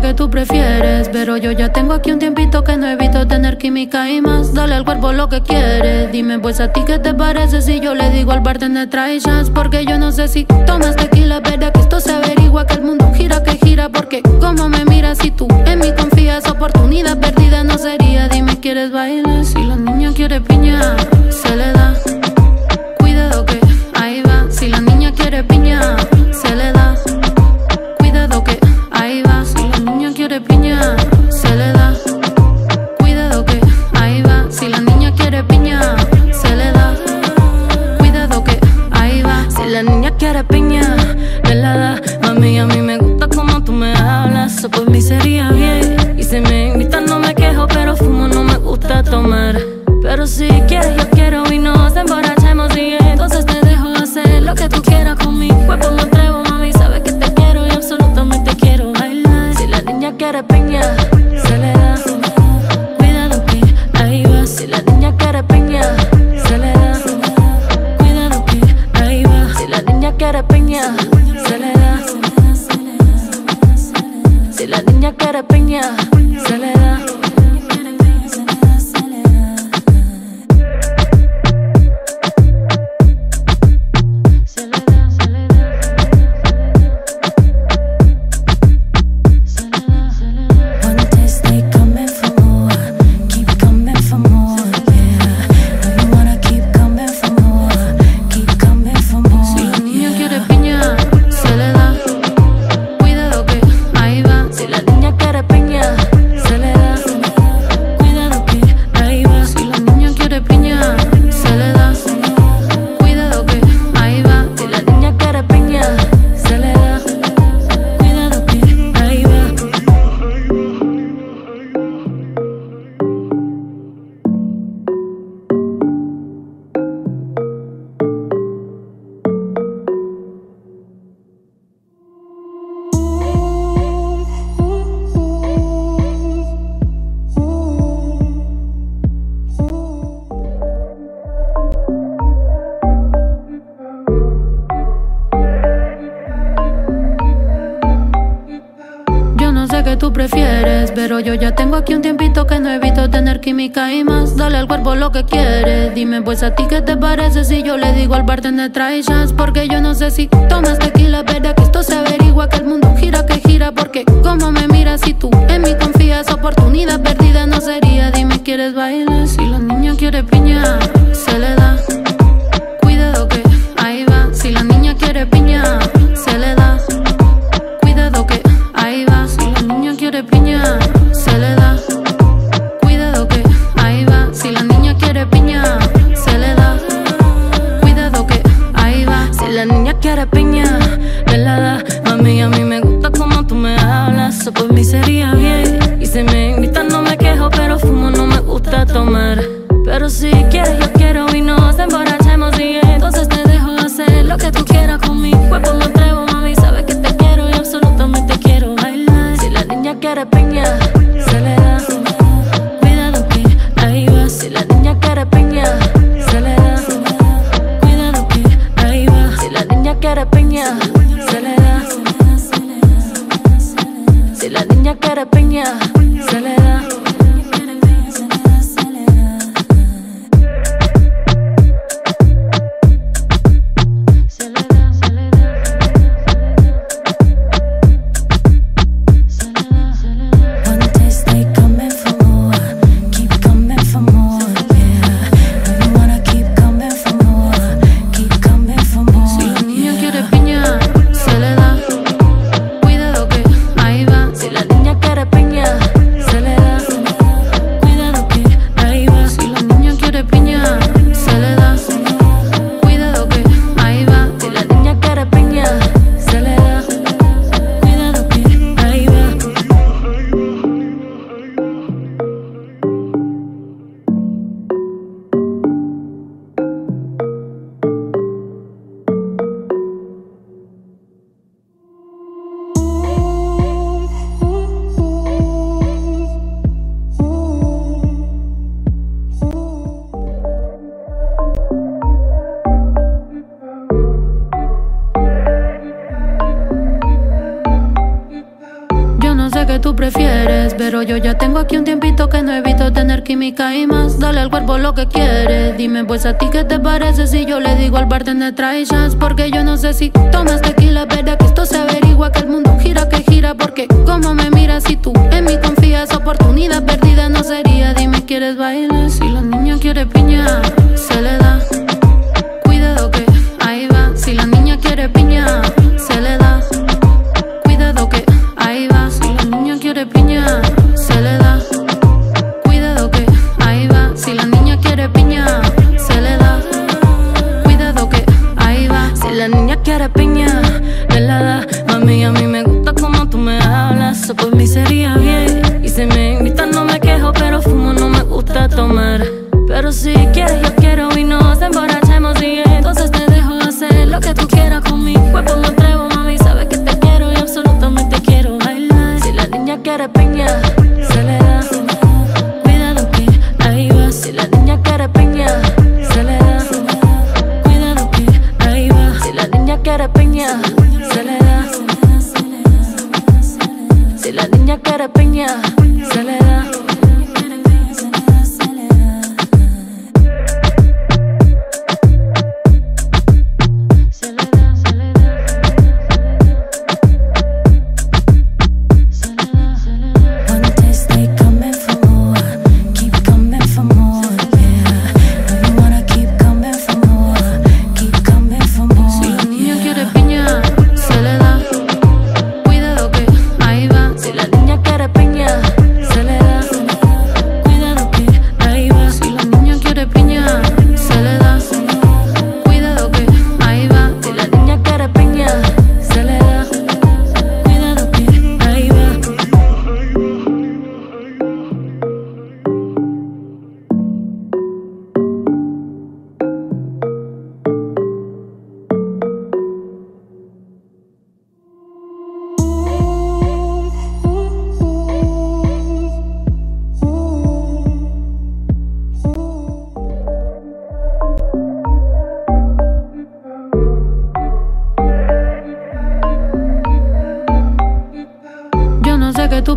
que tú prefieres, pero yo ya tengo aquí un tiempito que no evito tener química y más. Dale al cuerpo lo que quieres. Dime pues a ti qué te parece si yo le digo al bartender trae chance. Porque yo no sé si tomas tequila, verdad que esto se averigua que el mundo gira, que gira. Porque como me miras si tú en mí confías, oportunidad perdida no sería. Dime, ¿quieres bailar? Si la niña quiere piña, se le da. Cuidado que ahí va. Si la niña quiere piña, cuerpo lo que quieres. Dime pues a ti qué te parece si yo le digo al bartender trae chance. Porque yo no sé si tomas tequila, verdad que esto se averigua que el mundo gira, que gira. Porque como me miras si tú en mí confías, oportunidad perdida no sería. Dime, ¿quieres bailar? Si la niña quiere piña, se le da. Cuidado que ahí va. Si la niña quiere piña, se le da. Pues a ti qué te parece si yo le digo al bartender trae chance Porque yo no sé si tomas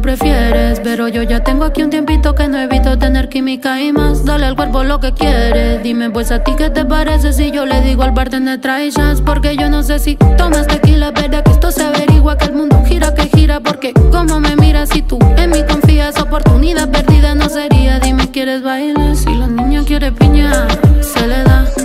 prefieres. Pero yo ya tengo aquí un tiempito que no evito tener química y más. Dale al cuerpo lo que quieres. Dime pues a ti qué te parece si yo le digo al bartender trae chance. Porque yo no sé si tomas tequila, verá que esto se averigua, que el mundo gira, que gira. Porque como me miras si tú en mí confías, oportunidad perdida no sería. Dime, ¿quieres bailar? Si la niña quiere piña, se le da.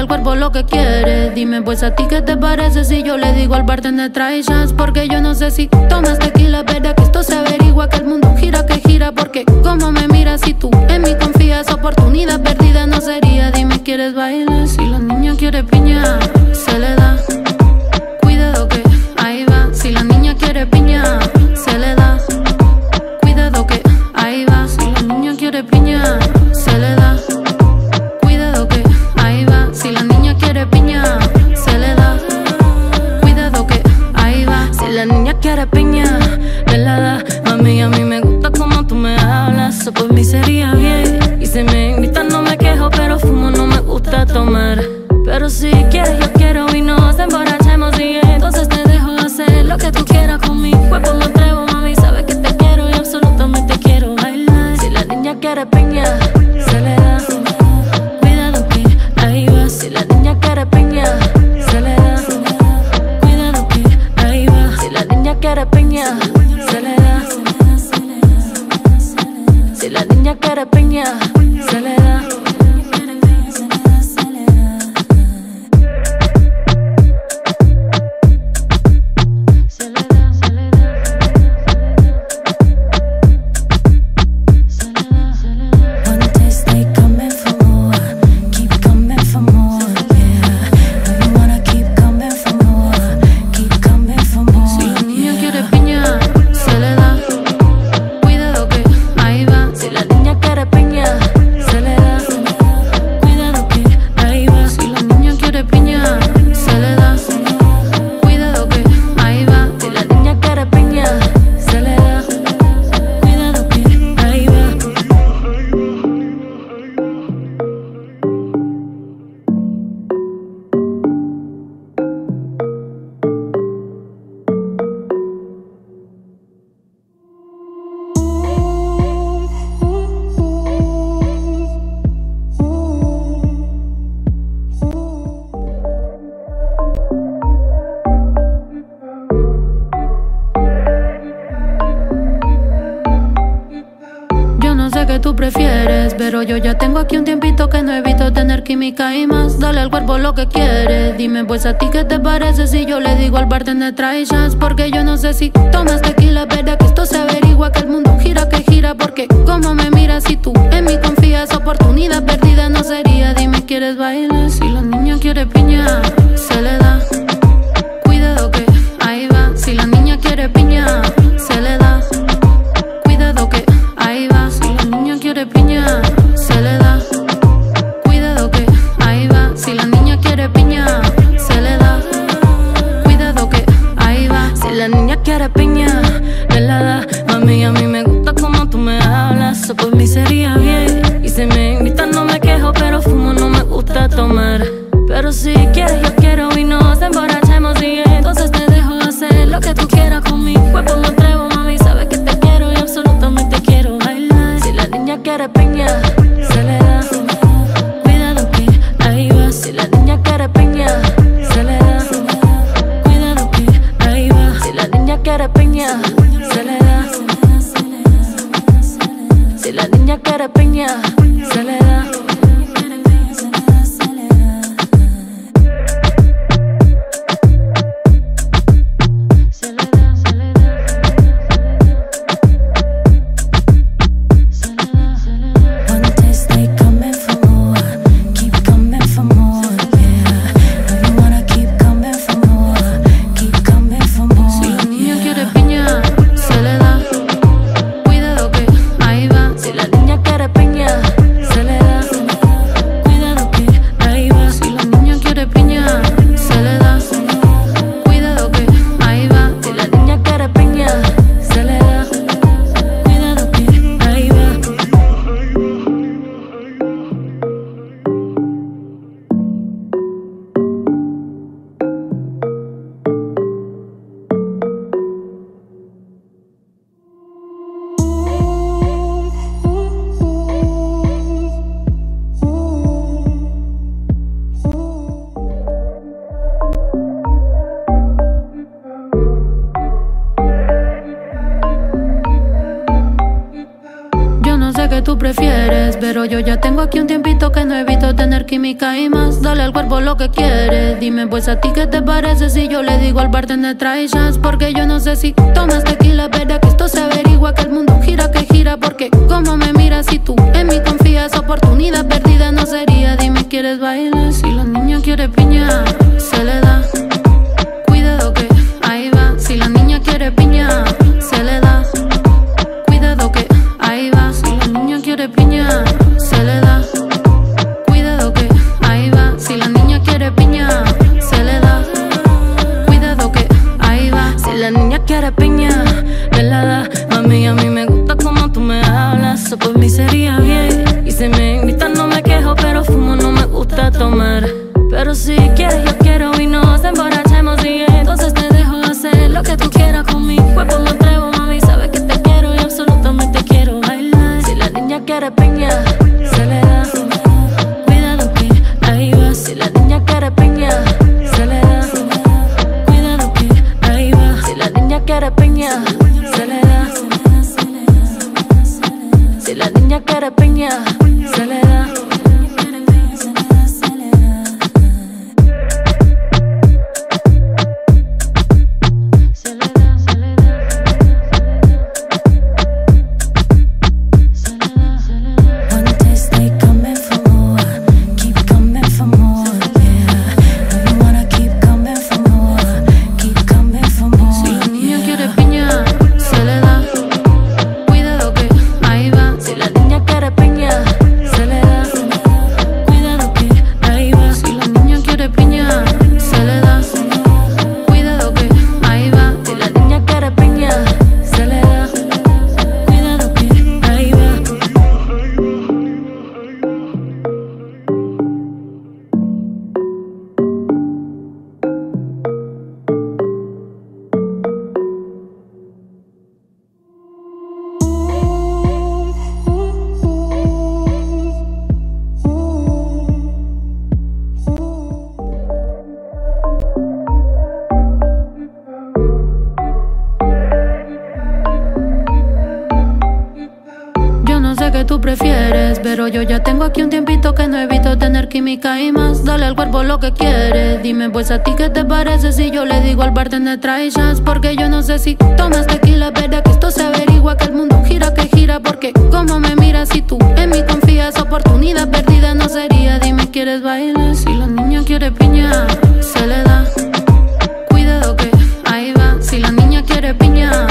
el cuerpo lo que quiere. Dime, pues a ti qué te parece si yo le digo al bartender trae chance. Porque yo no sé si tomas tequila, verá que esto se averigua. Que el mundo gira, que gira. Porque como me miras si tú en mí confías, oportunidad perdida no sería. Dime, ¿quieres bailar? Si la niña quiere piña, se le da. Cuidado que ahí va. Si la niña quiere piña. dale al cuerpo lo que quiere. Dime pues a ti qué te parece si yo le digo al bartender trae chance. Porque yo no sé si tomas tequila, verá que esto se averigua, que el mundo gira, que gira. Porque como me miras si tú en mí confías, oportunidad perdida no sería. Dime, ¿quieres bailar? Si la niña quiere piña. que tú prefieres. Pero yo ya tengo aquí un tiempito que no evito tener química y más. Dale al cuerpo lo que quieres. Dime pues a ti qué te parece si yo le digo al bartender trae chance. Porque yo no sé si tomas tequila, verá que esto se averigua, que el mundo gira, que gira. Porque como me miras si tú en mí confías, oportunidad perdida no sería. Dime, ¿quieres bailar? Si la niña quiere piña, se le da. dale al cuerpo lo que quiere. Dime pues a ti qué te parece si yo le digo al bartender trae chance. Porque yo no sé si tomas tequila, verá que esto se averigua, que el mundo gira, que gira. Porque como me miras si tú en mí confías, oportunidad perdida no sería. Dime, ¿quieres bailar? Si la niña quiere piña, se le da. Cuidado que ahí va, si la niña quiere piña.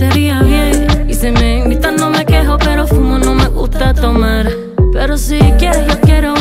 sería bien. Y si me invitan, no me quejo, pero fumo, no me gusta tomar. Pero si quieres, yo quiero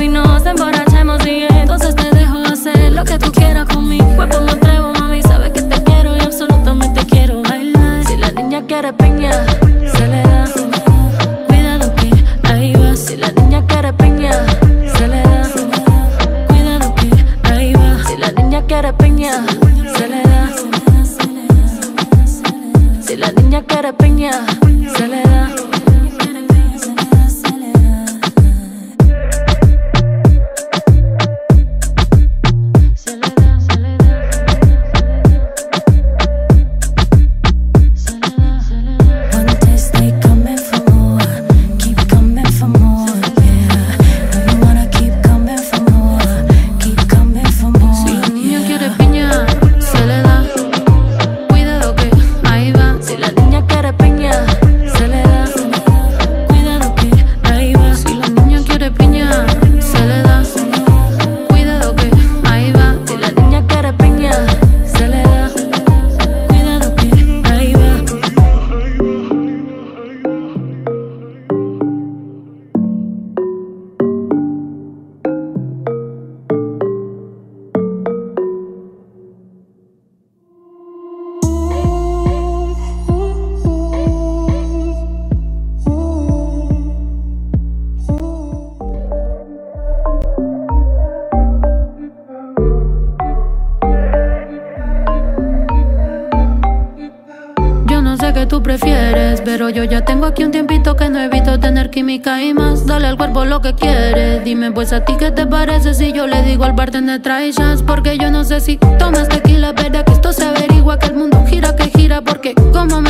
lo que quieres. Dime pues a ti qué te parece si yo le digo al bartender trae chance. Porque yo no sé si tomas tequila, verdad que esto se averigua, que el mundo gira, que gira. Porque como me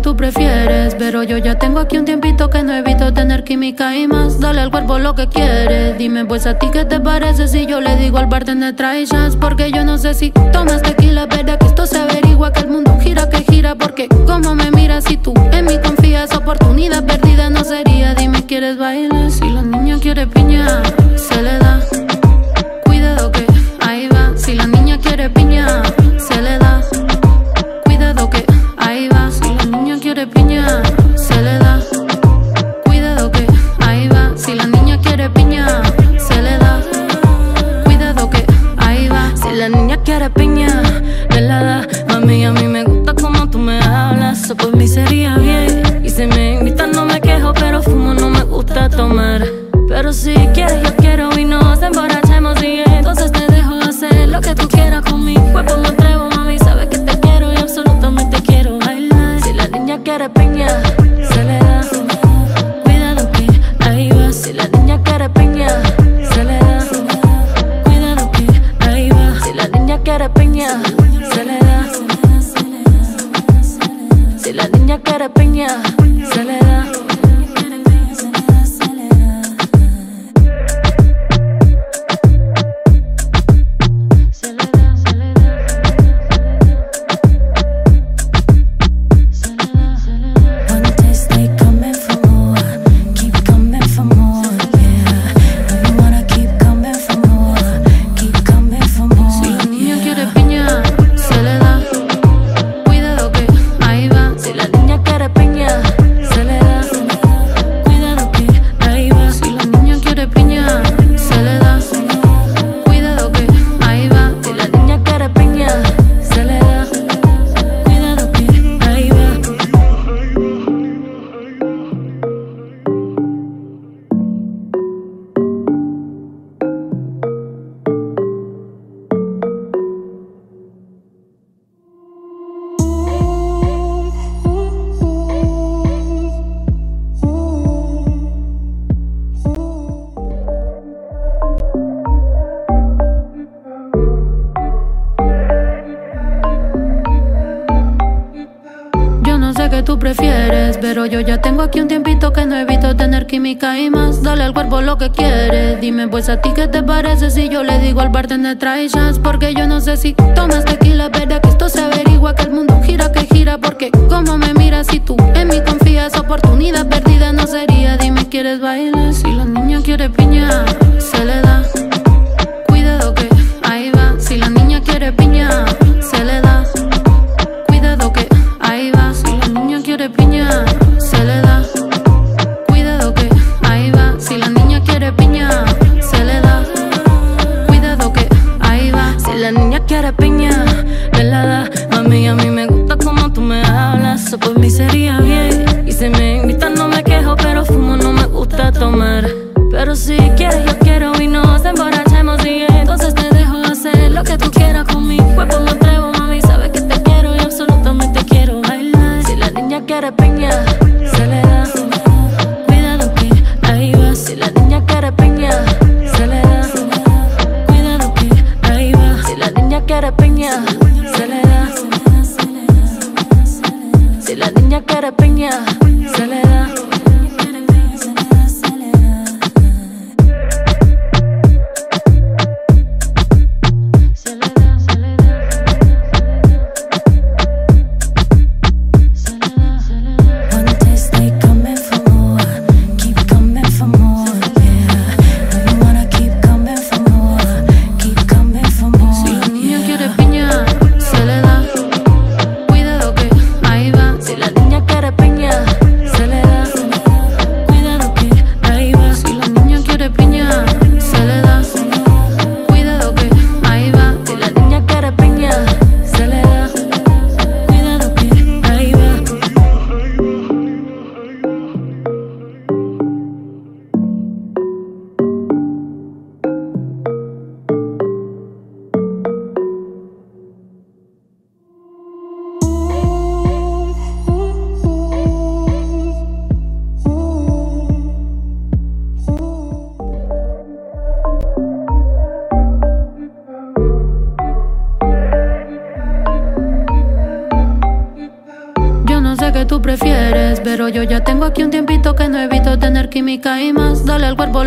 tú prefieres. Pero yo ya tengo aquí un tiempito que no evito tener química y más. Dale al cuerpo lo que quieres. Dime pues a ti qué te parece si yo le digo al bartender trae chance. Porque yo no sé si tomas tequila, verá que esto se averigua. Que el mundo gira, que gira. Porque como me miras si tú en mí confías, oportunidad perdida no sería. Dime, ¿quieres bailar? Si la niña quiere piñar. más, dale al cuerpo lo que quiere. Dime pues a ti qué te parece si yo le digo al bartender trae chance porque yo no sé si tomas tequila, verá que esto se averigua que el mundo gira que gira porque cómo me miras si tú en mí confías, oportunidad perdida no sería. Dime quieres bailar si la niña quiere piña se le da.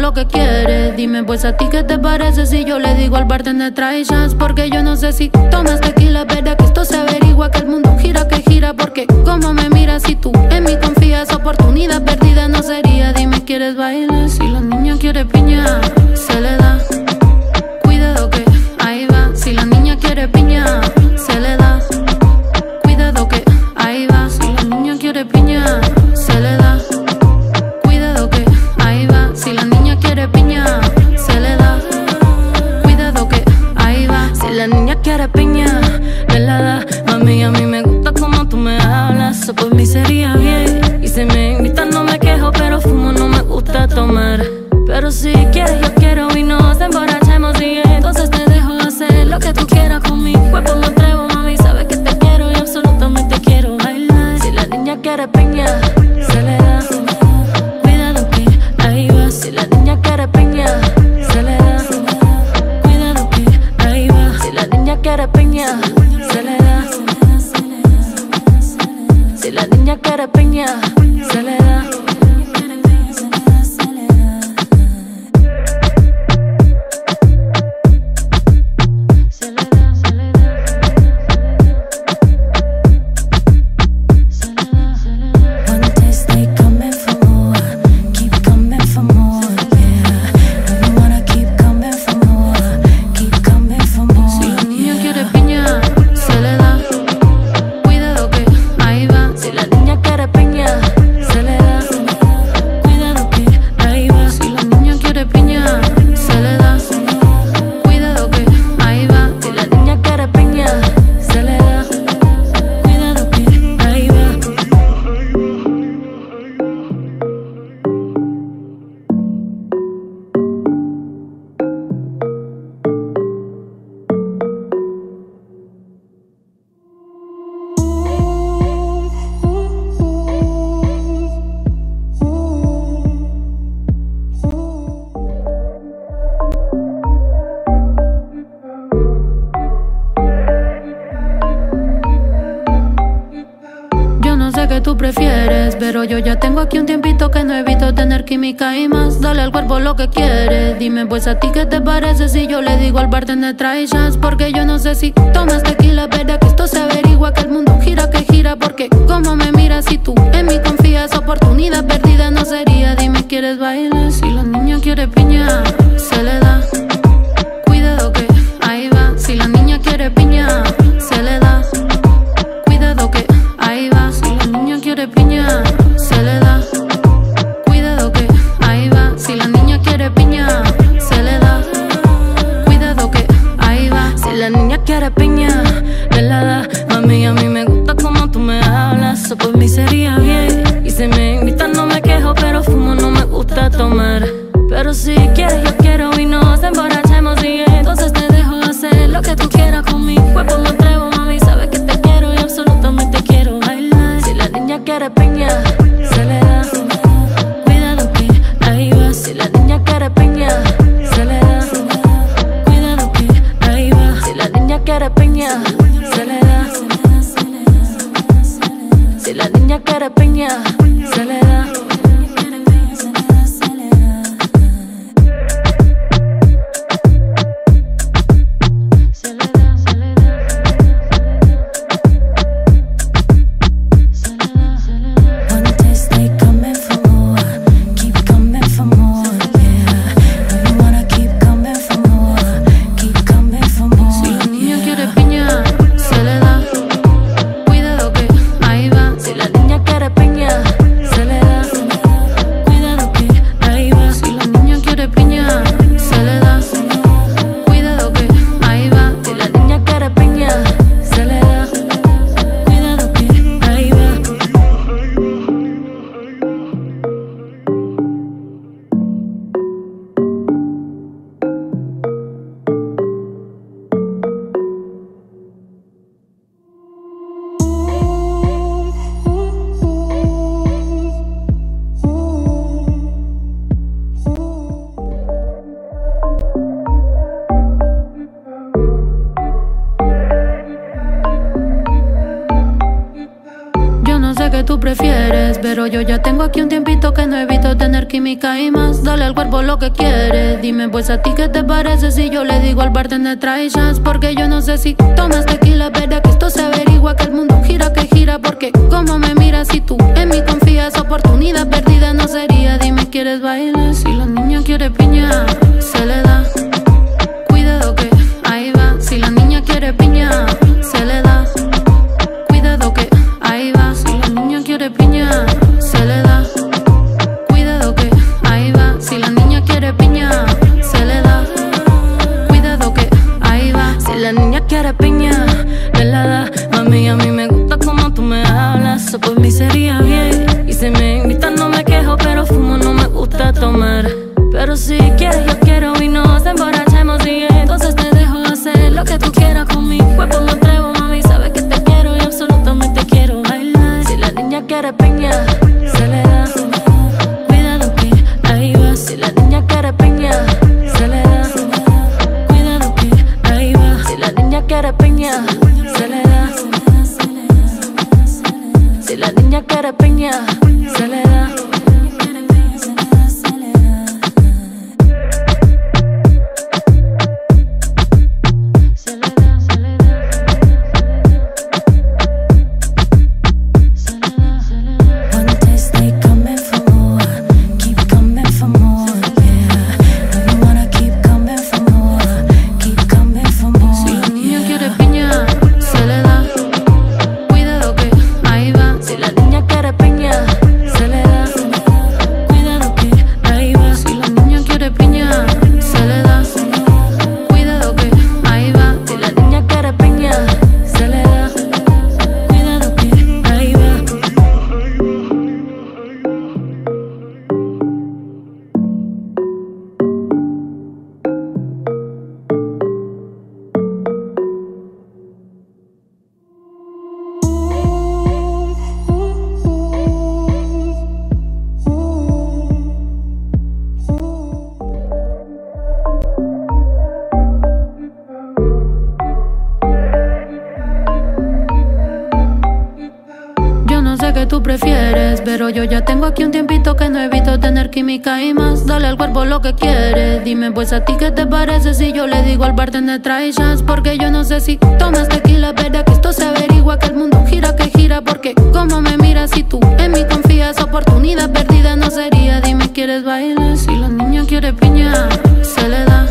lo que quieres. Dime pues a ti qué te parece si yo le digo al bartender trae chance. Porque yo no sé si tomas tequila, verá que esto se averigua, que el mundo gira, que gira. Porque como me miras si tú en mí confías, oportunidad perdida no sé que tú prefieres, pero yo ya tengo aquí un tiempito que no evito tener química y más. Dale al cuerpo lo que quieres. Dime pues a ti qué te parece si yo le digo al bartender trae chance, porque yo no sé si tomas tequila, pero que esto se averigua que el mundo gira que gira, porque como me miras si tú en mí confías, oportunidad perdida no sería. Dime quieres bailar si la niña quiere piña, se le da. Cuidado que ahí va, si la niña quiere piña, al cuerpo lo que quieres. Dime pues a ti qué te parece si yo le digo al bartender trae chance, porque yo no sé si tomas tequila, pero que esto se averigua que el mundo gira que gira, porque como me miras si tú en mí confías, oportunidad perdida no sería. Dime quieres bailar si la niña quiere piña, se le da. Cuidado que ahí va, si la niña quiere piña, se le da. Dime pues a ti qué te parece si yo le digo al bartender trae chance, porque yo no sé si tomas tequila, verdad que esto se averigua que el mundo gira que gira, porque como me miras si tú en mí confías, oportunidad perdida no sería. Dime quieres bailar si la niña quiere piña, se le da.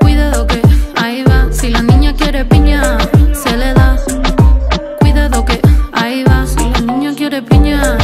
Cuidado que ahí va, si la niña quiere piña, se le da. Cuidado que ahí va, si la niña quiere piña,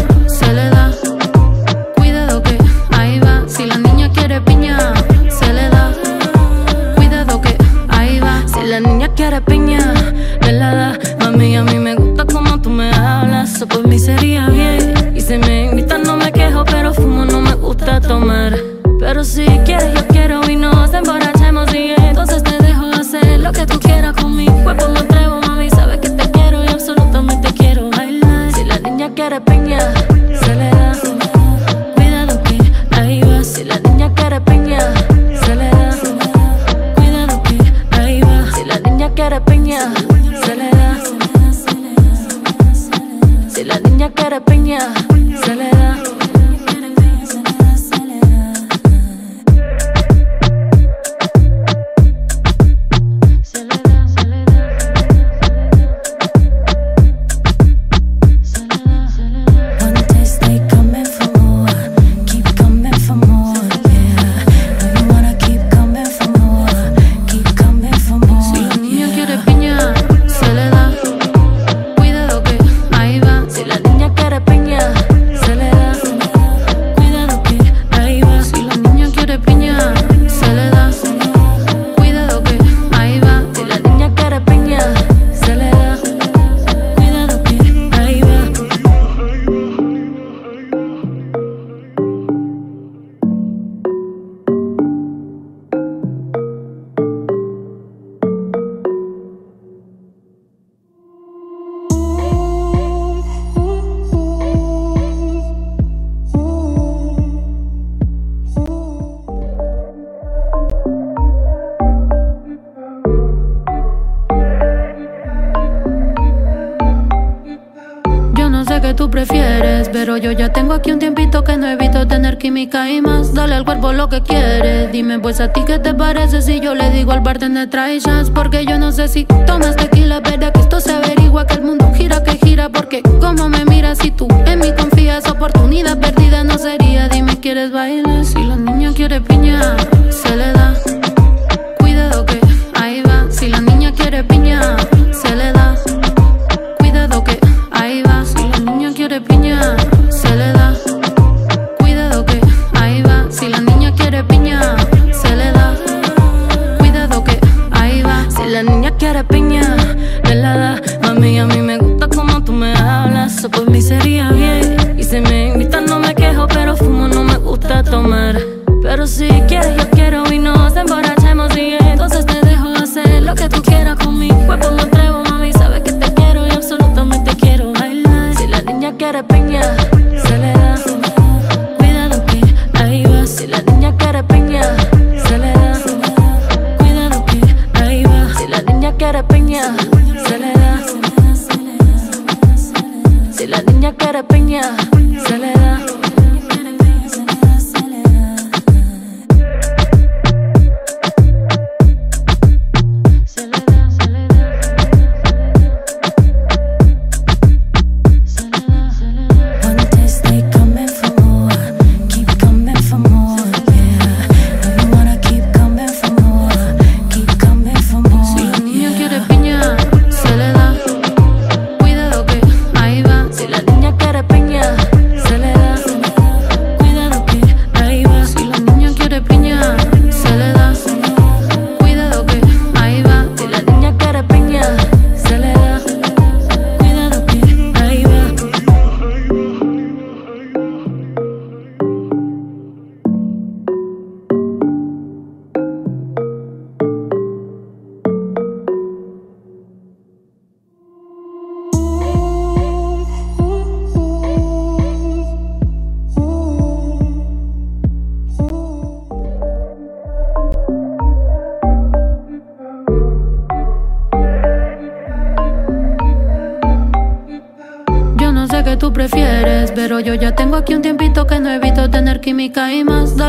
Qué tú prefieres, pero yo ya tengo aquí un tiempito que no evito tener química y más. Dale al cuerpo lo que quieres. Dime pues a ti qué te parece si yo le digo al bartender trae chance, porque yo no sé si tomas tequila, verdad que esto se averigua que el mundo gira que gira, porque como me miras si tú en mí confías, oportunidad perdida no sería. Dime quieres bailar si la niña quiere piña, se le da.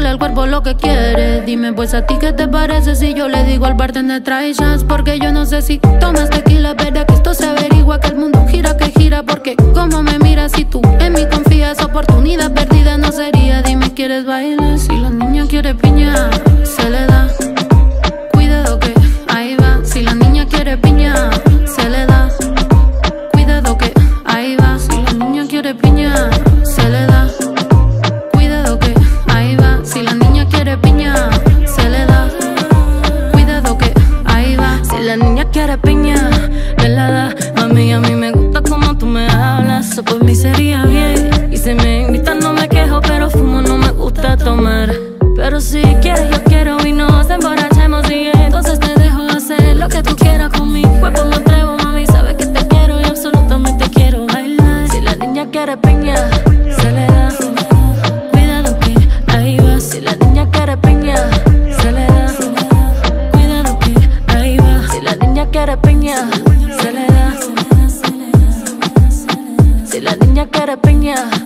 al cuerpo lo que quiere. Dime, pues a ti qué te parece si yo le digo al bartender trae chance. Porque yo no sé si tomas tequila, verá que esto se averigua. Que el mundo gira, que gira. Porque como me miras si tú en mí confías, oportunidad perdida no sería. Dime, ¿quieres bailar? Si la niña quiere piña, se le da. Cuidado que ahí va. Si la niña quiere piña, Yeah.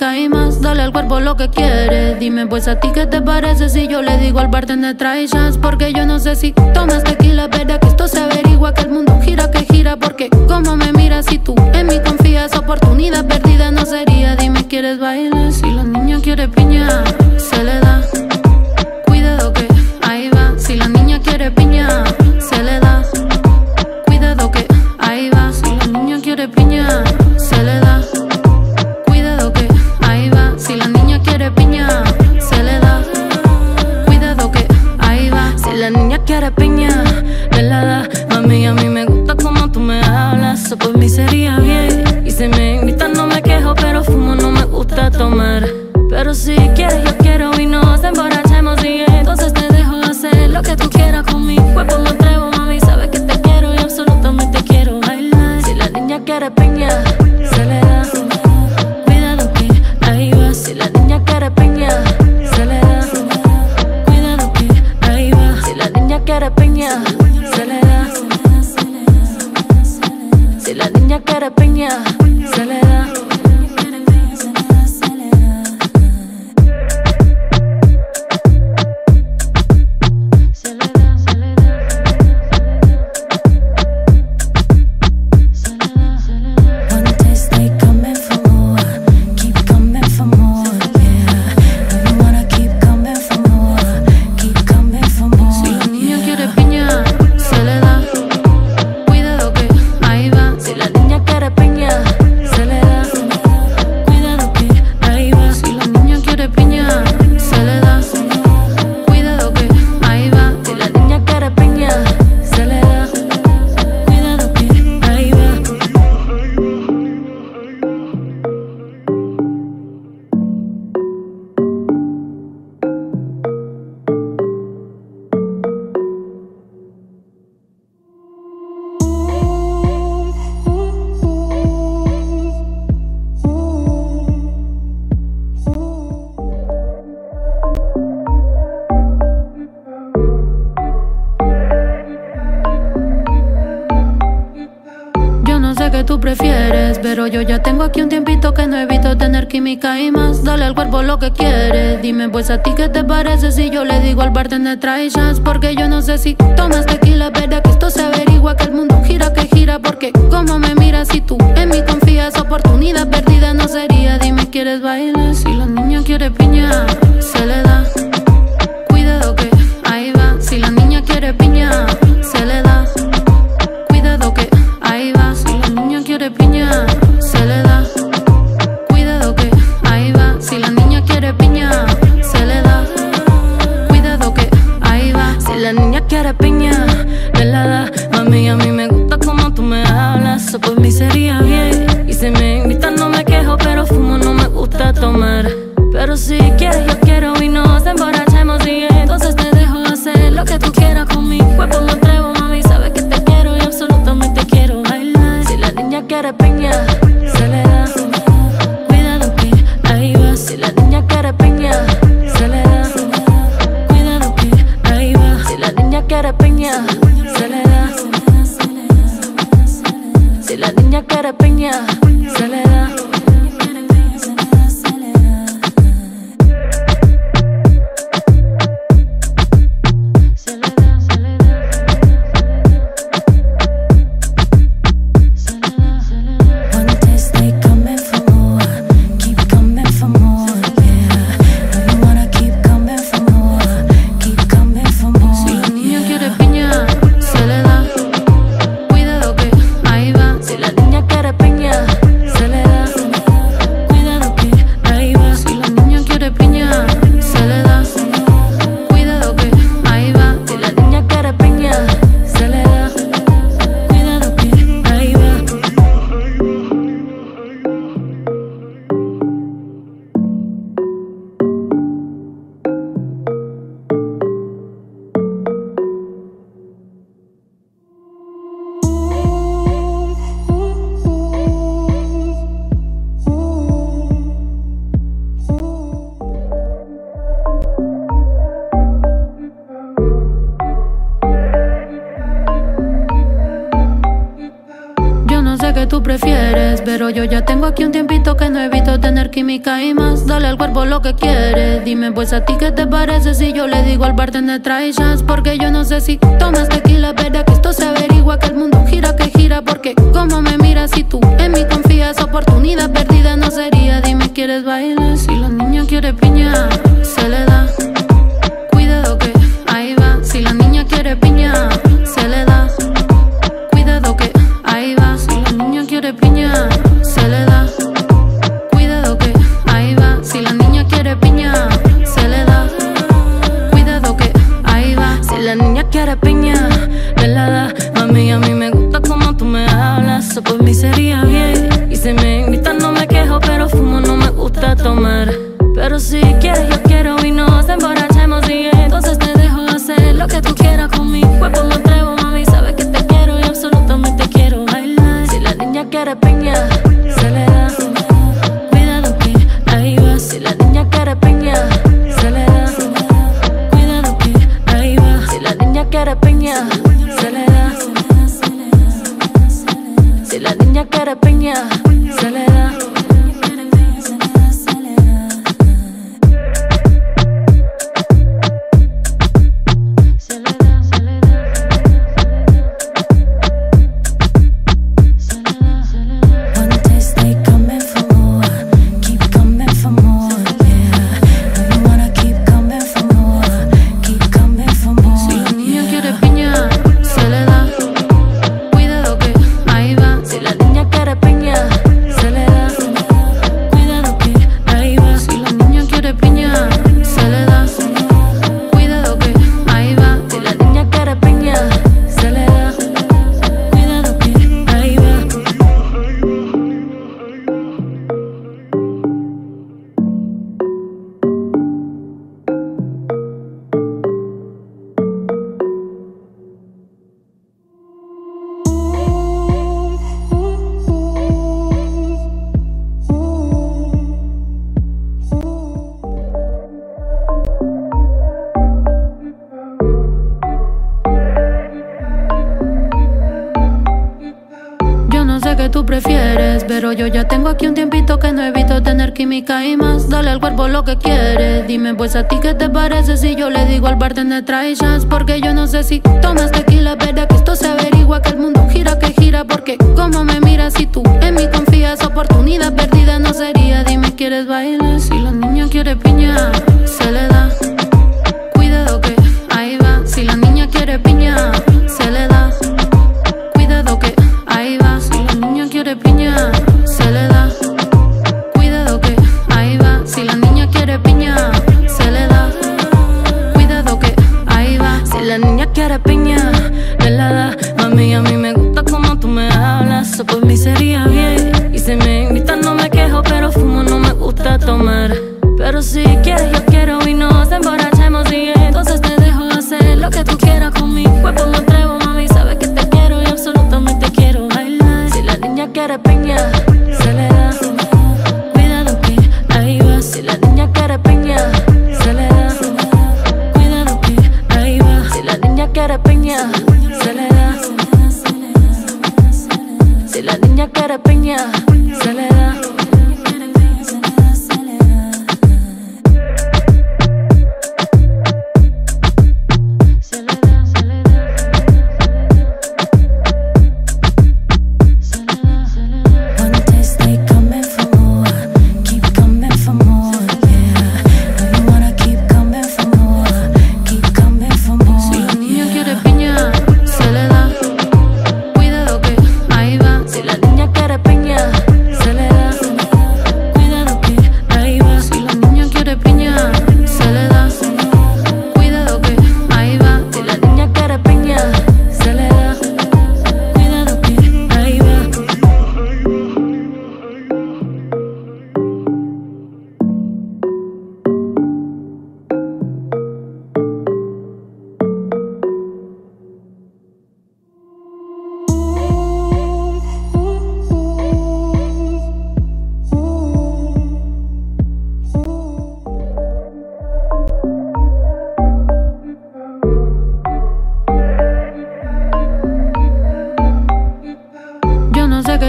rica dale al cuerpo lo que quiere. Dime pues a ti qué te parece si yo le digo al bartender trae chance. Porque yo no sé si tomas tequila, verá que esto se averigua, que el mundo gira, que gira. Porque como me miras si tú en mí confías, oportunidad perdida no sería. Dime, ¿quieres bailar? Si la niña quiere piñar. Que tú prefieres, pero yo ya tengo aquí un tiempito que no evito tener química y más. Dale al cuerpo lo que quieres. Dime pues a ti qué te parece si yo le digo al bartender trae chance, porque yo no sé si tomas tequila, verdad que esto se averigua que el mundo gira que gira, porque como me miras si tú en mí confías, oportunidad perdida no sería. Dime quieres bailar si la niña quiere piña, Dale al cuerpo lo que quieres. Dime pues a ti qué te parece si yo le digo al bartender trae chance, porque yo no sé si tomas tequila, verdad que esto se averigua que el mundo gira que gira, porque como me miras si tú en mí confías, oportunidad perdida no sería. Dime quieres bailar si la niña quiere piña, se le da. Cuidado que ahí va, si la niña quiere piña, sería bien. Y si me invitan, no me quejo, pero fumo, no me gusta tomar. Pero si quieres, yo quiero que quieres. Dime pues a ti qué te parece si yo le digo al bartender trae chance porque yo no sé si tomas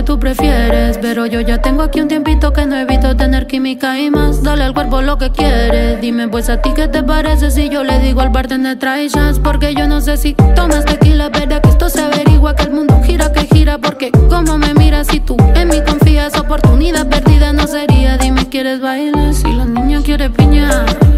tú prefieres. Pero yo ya tengo aquí un tiempito que no evito tener química y más. Dale al cuerpo lo que quieres. Dime pues a ti qué te parece si yo le digo al bartender trae chance. Porque yo no sé si tomas tequila, verá que esto se averigua, que el mundo gira, que gira. Porque como me miras si tú en mí confías, oportunidad perdida no sería. Dime, ¿quieres bailar? Si la niña quiere piñar.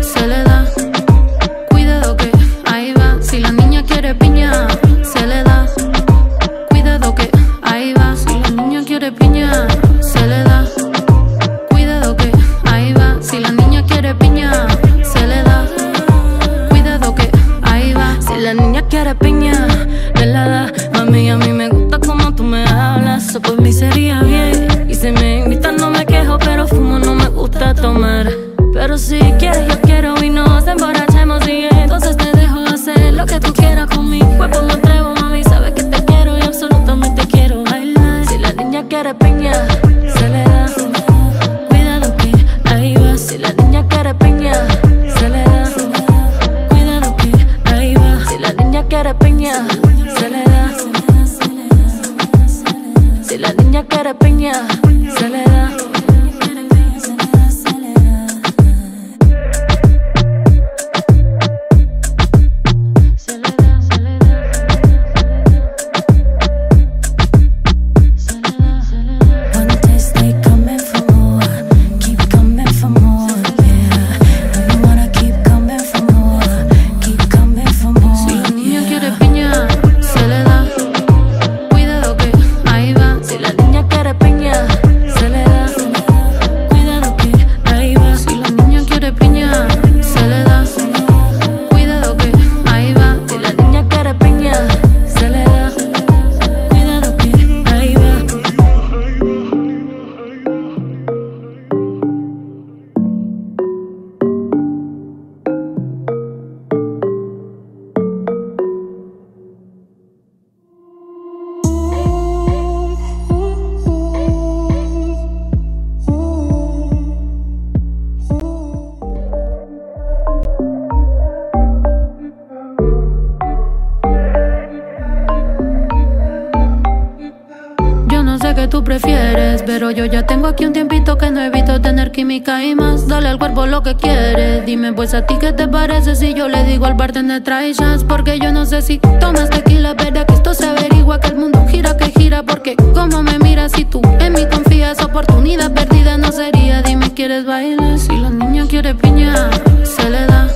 dale al cuerpo lo que quiere. Dime pues a ti qué te parece si yo le digo al bartender trae chance. Porque yo no sé si tomas tequila, verá que esto se averigua, que el mundo gira, que gira. Porque como me miras si tú en mí confías, oportunidad perdida no sería. Dime, ¿quieres bailar? Si la niña quiere piña, se le da.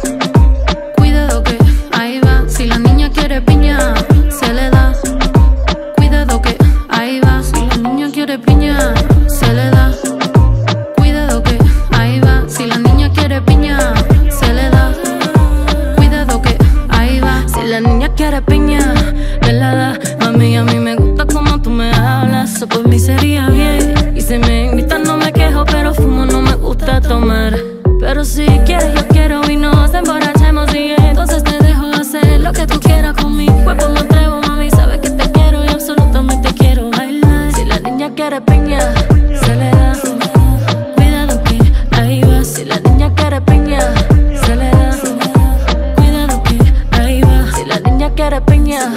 quiere piña,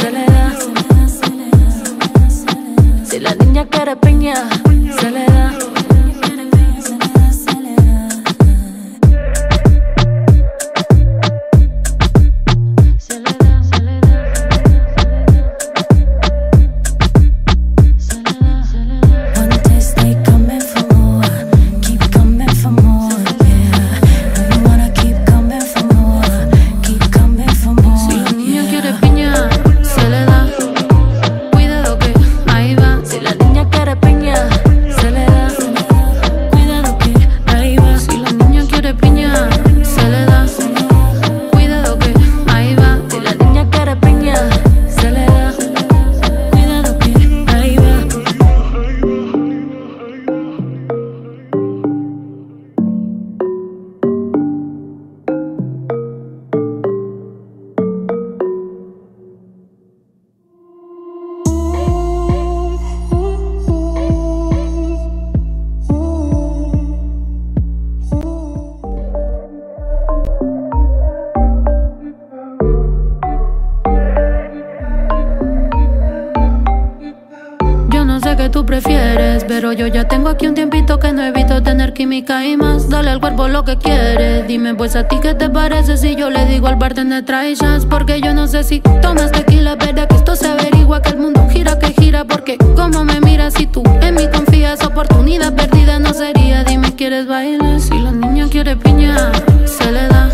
se le da. Si la niña quiere piña, se le da. lo que quieres. Dime pues a ti qué te parece si yo le digo al bartender trae chance. Porque yo no sé si tomas tequila, verdad que esto se averigua, que el mundo gira, que gira. Porque como me miras si tú en mí confías, oportunidad perdida no sería. Dime, ¿quieres bailar? Si la niña quiere piña, se le da.